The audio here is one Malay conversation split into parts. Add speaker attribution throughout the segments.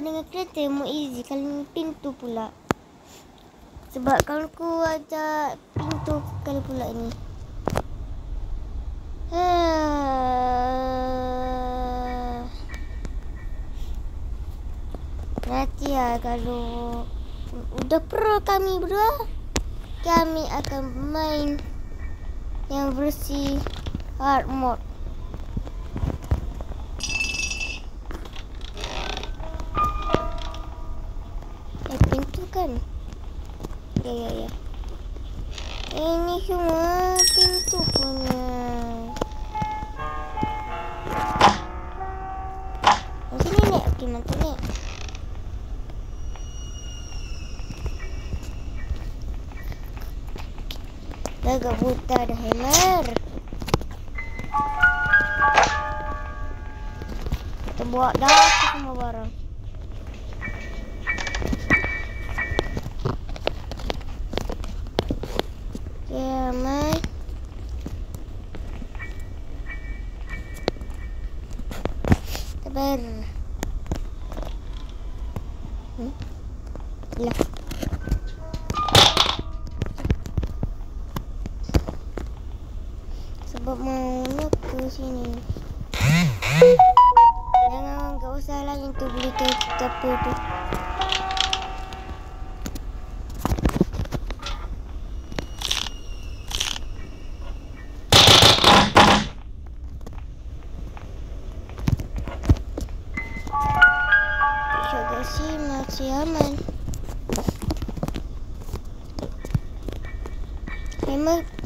Speaker 1: Dengan kereta mau easy. Kalau pintu pula. Sebab kalau ku ajak pintu kali pula ni. Nanti ya kalau udah pro kami berdua, kami akan main yang versi hard mode. Eh kan? Ya ya ya. Ini semua pintu punya. Di sini nek, okey mantap nek. Jaga buta ada hammer. Kita buat dah semua barang. Yeah, mate. Tebal. tu.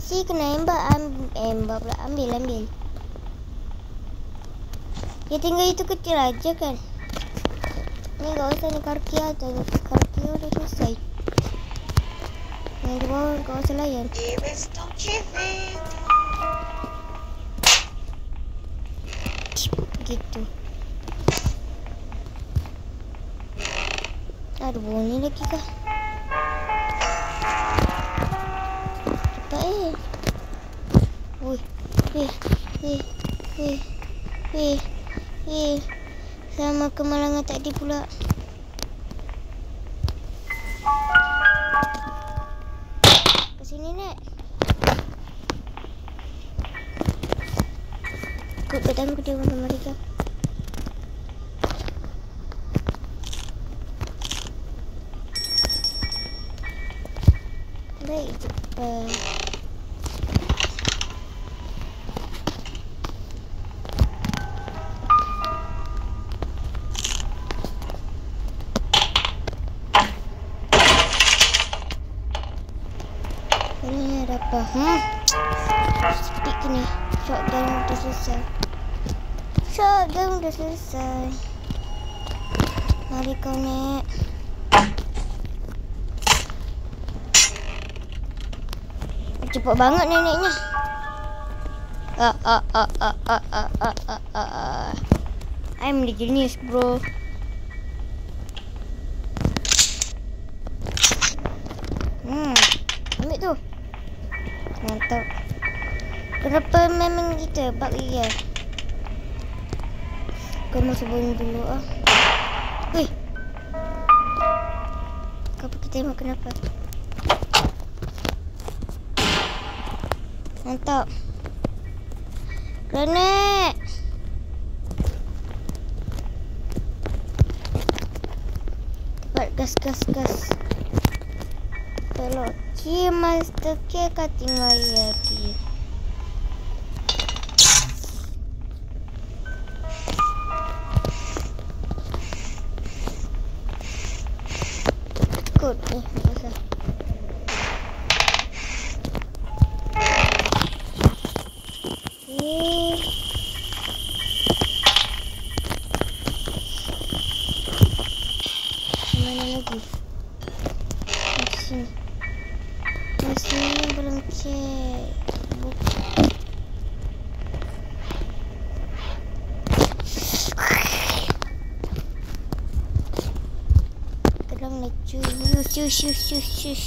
Speaker 1: Si kena ember eh, Ember pula Ambil ambil. Dia tinggal itu kecil aja kan? Amigo, esto ni carquillo, esto ni carquillo, ni que sé. Pero bueno, ¿cómo
Speaker 2: se la llena? ¡Give
Speaker 1: me stop chiffing! Quito. Carbón, ¿y ¡Eh! ¡Uy! ¡Eh! ¡Eh! ¡Eh! ¡Eh! ¡Eh! Sama kemalangan tadi pula. Nak. Kau petang aku dia sama mereka. Baik, cepat. Ini ada apa? Hmm? Speak ni. Shotgun dah selesai. Shotgun dah selesai. Mari naik. Cepat banget neneknya. Ah ah ah ah ah ah ah ah ah. ah. I'm the genius, bro. Hmm, ambil tu. Mantap. Kenapa memang kita bak dia? Kau masuk bunyi dulu ah. Wih. Kau pergi tengok kenapa? Mantap. Cepat gas gas gas. pelo aquí, mas tu que que tengo aquí? Nak cuy. Yush, yush, yush, yush, yush.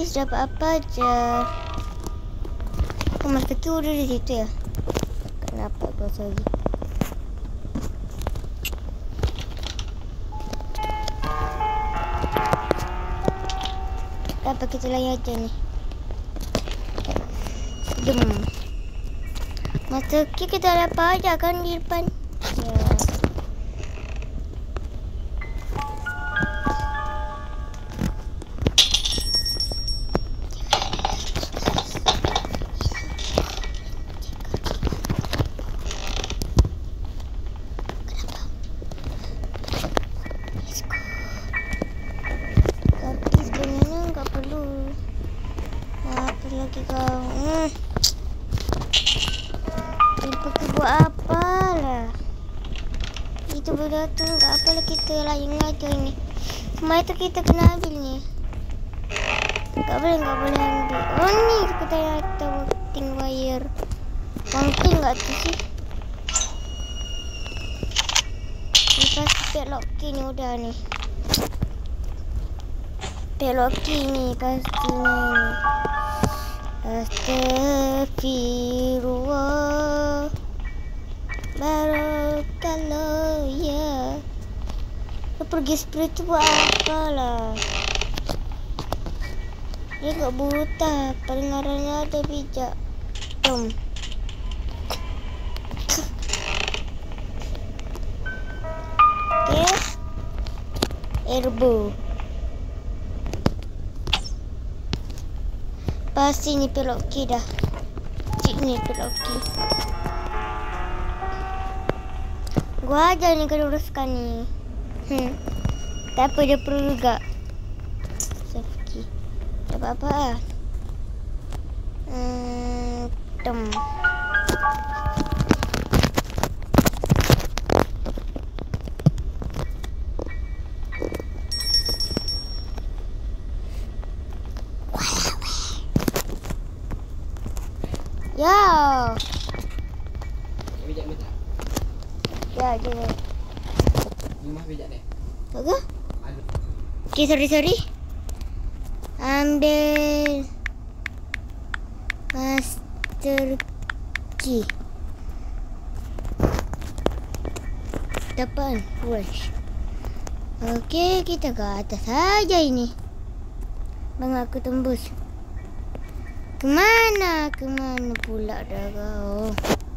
Speaker 1: Is apa? Oh, Master Q udah di situ ya? Kenapa kau lagi? Apa kita layan aja nih? Jom. Q kita dapat aja kan di depan? Itu baru datang. Enggak apalah kita layan aja ini. Kemarin tu kita kena ambil ni. Enggak boleh, enggak boleh ambil. Oh ni kita ada working wire. Working enggak tu sih? Lepas padlock key ni udah ni. Key ni pastinya ni. Astagfirullah Barakallah ya. Kau pergi seperti tu buat apa lah? Dia tak buta Pendengarannya ada bijak. Okay Erbo Pasti ni pelok dah. Cik ni pelok Gua aja ni kena uruskan ni. Hmm. Tak apa dia perlu juga. Safety. Tak apa-apa lah. Hmm. Tem. Ya.
Speaker 3: Bijak minta.
Speaker 1: Ya, je.
Speaker 3: Ni mah bijak deh.
Speaker 1: Bagus.
Speaker 3: Ada.
Speaker 1: Okay, sorry, sorry. Ambil master key. Depan, wash. Okey, kita ke atas saja ini. Bang aku tembus. Kemana? Kemana pula dah kau?